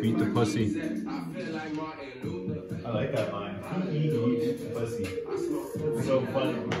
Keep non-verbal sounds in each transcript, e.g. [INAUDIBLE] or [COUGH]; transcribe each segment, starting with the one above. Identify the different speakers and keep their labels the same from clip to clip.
Speaker 1: Beat the pussy.
Speaker 2: I like that line. Eat, eat, pussy. It's so funny.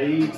Speaker 3: I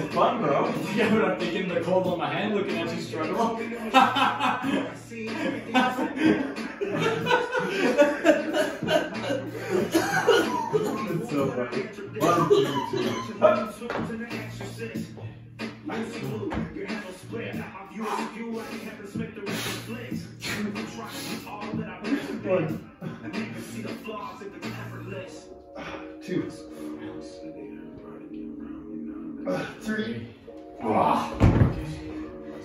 Speaker 2: That's it fun, bro. [LAUGHS]
Speaker 3: Yeah, but I'm thinking the cold on my hand looking at you struggle. [LAUGHS]
Speaker 2: See it doesn't but it's so funny. One, two, three. One, two, three. Ah.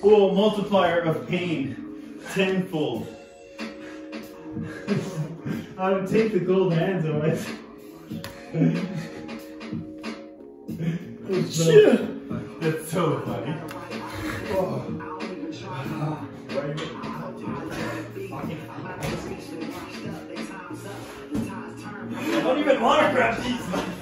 Speaker 2: Oh, multiplier of pain, tenfold. [LAUGHS] I would take the gold hands on it. [LAUGHS] It's so, that's so funny. I don't even want to grab these.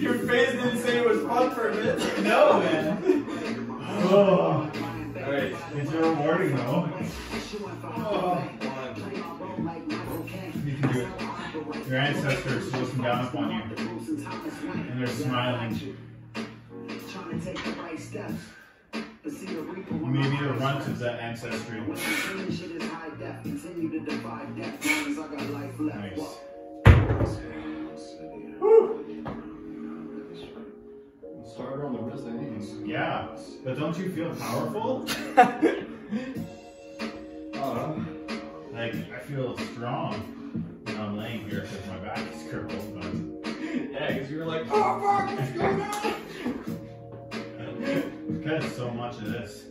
Speaker 2: Your face didn't say it was fun for a minute. No, man. Oh. Alright, it's rewarding though. Oh. You can do it. Your ancestors looking down upon you. And they're smiling. You may be the runt of that ancestry. Nice.
Speaker 3: Start on the wrist, I think.
Speaker 2: Yeah, but don't you feel powerful?
Speaker 3: Oh, [LAUGHS]
Speaker 2: Like, I feel strong so much of this.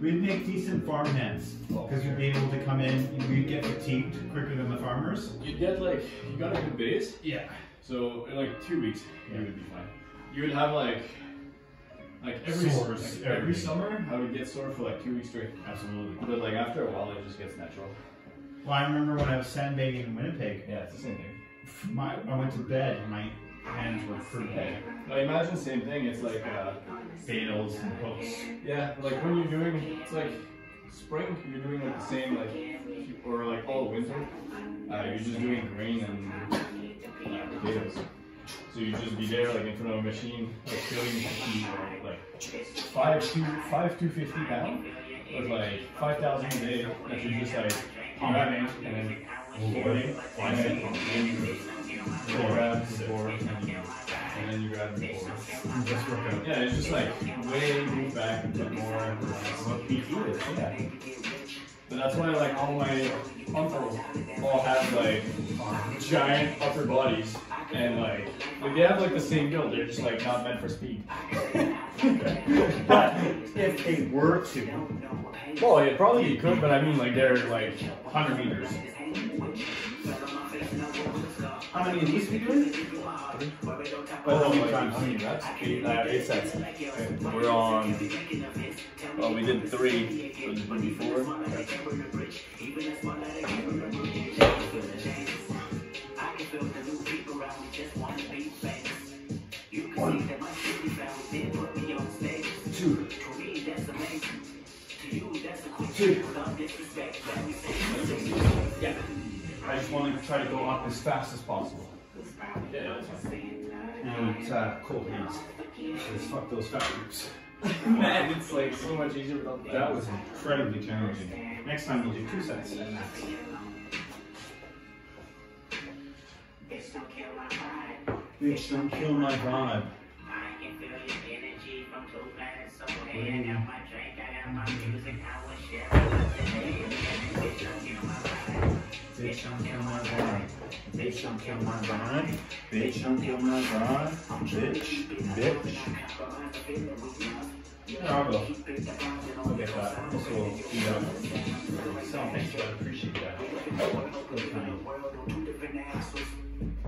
Speaker 2: We'd make decent farm hands because we'd be able to come in, we'd get fatigued quicker than the farmers.
Speaker 3: You'd get like, you got a good base,
Speaker 2: Yeah.
Speaker 3: so in like two weeks, you would be fine.
Speaker 4: you would have like, like every
Speaker 2: Sores
Speaker 4: like, every
Speaker 2: every-
Speaker 4: summer, I would get sore for like two weeks straight.
Speaker 2: Absolutely.
Speaker 4: But like after a while, it just gets natural.
Speaker 1: Well, I remember when I was sandbagging in Winnipeg.
Speaker 4: Yeah, it's the same thing.
Speaker 1: My, I went to bed and my hands were pretty bad.
Speaker 4: Now imagine same thing. It's like, uh,
Speaker 1: Fails and hooks.
Speaker 4: yeah, like when you're doing, it's like spring. You're doing like the same like, or like all winter. Uh, you're just doing grain and uh, potatoes. So you just be there like in front of a machine, like filling fifty, like five to five two five two fifty pound with like five thousand a day that you're just like grabbing and then boarding and then and you you grab the board and you and then you grab the board.
Speaker 2: Just work out.
Speaker 4: Yeah, it's just like way move back a bit more. What we do it, yeah. But that's why like all my uncles all have like giant upper bodies and like like they have like the same build. They're just like not meant for speed.
Speaker 1: But if they were to,
Speaker 4: Well, yeah, probably you could, but I mean like they're like 100 meters.
Speaker 1: how many of these we doing?
Speaker 4: But how many times? I mean, that's uh, eight sets. We're on. Well, we did three but before.
Speaker 1: Two. Two. Yeah. I just want to try to go up as fast as possible.
Speaker 4: Yeah, that's fine.
Speaker 1: And uh, cold hands. Just fuck those fat groups. [LAUGHS]
Speaker 4: Man, it's like so much easier without
Speaker 1: That was incredibly challenging. Next time we'll do two sets and max. Bitch, don't kill my vibe. Bitch, don't kill my vibe. Bitch, don't kill my vibe. Bitch, don't kill my vibe. Bitch, bitch. Yeah, I'll go. I'll get that. This will do that. So, thanks, I appreciate that. Good time.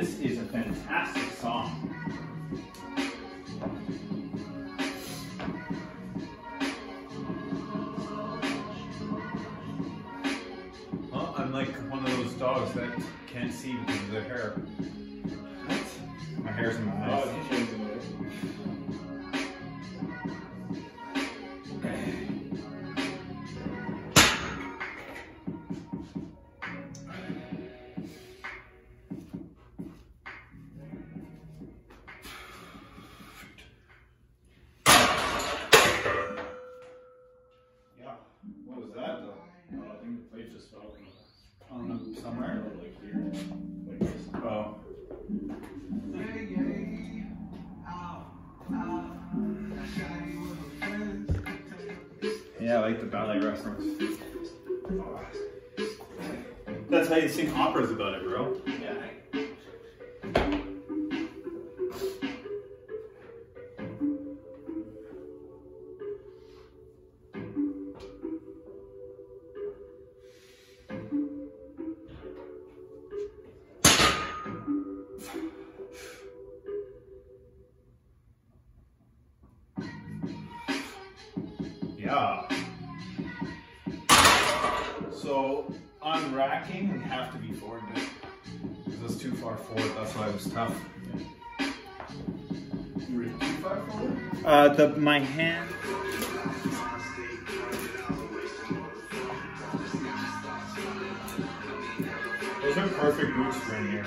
Speaker 1: this is a fantastic song.
Speaker 2: Well, I'm like one of those dogs that can't see because of their hair.
Speaker 1: My hair's in my
Speaker 4: Oh,
Speaker 1: eyes.
Speaker 4: I like
Speaker 1: the ballet wrestlers. That's how you sing operas about it, bro. On racking, we have to be forward.
Speaker 2: Because that's too far forward, that's why it was tough.
Speaker 4: You were too far forward?
Speaker 1: Uh, the my hand. Those are perfect boots for in here.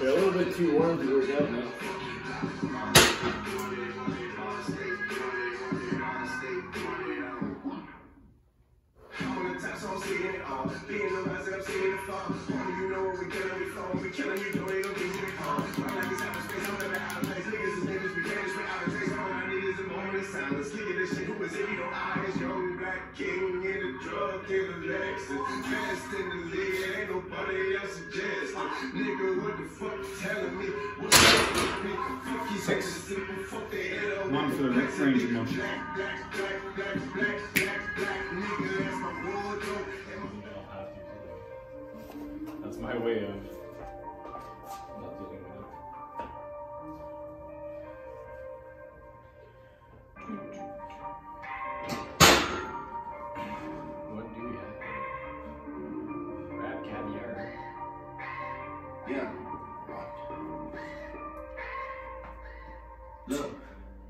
Speaker 3: They're a little bit too warm to work out now.
Speaker 5: silence. This shit, who is it? You know, I is young black king in a drug Lexus. Best in the league, ain't nobody else suggesting. Nigga, what the fuck you telling me? What's up with me? Fuck you. Simple, fuck the.
Speaker 2: One for the next range,
Speaker 5: That's my
Speaker 4: way of.
Speaker 6: Look,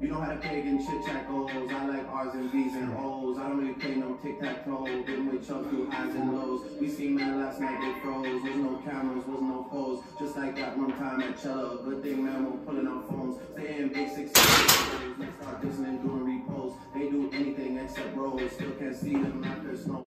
Speaker 6: you know how to play against chit chat goals. I like R's and B's and O's. I don't really play no tic tac toe. Been with Chuck through highs and lows. We seen man last night, they froze. Was no cameras, was no foes. Just like that one time at Cello. Good thing,
Speaker 5: man, we're pulling out phones. Staying basic. six. Let's start dissing and doing repos. They do anything except rolls. Still can't see them after snow.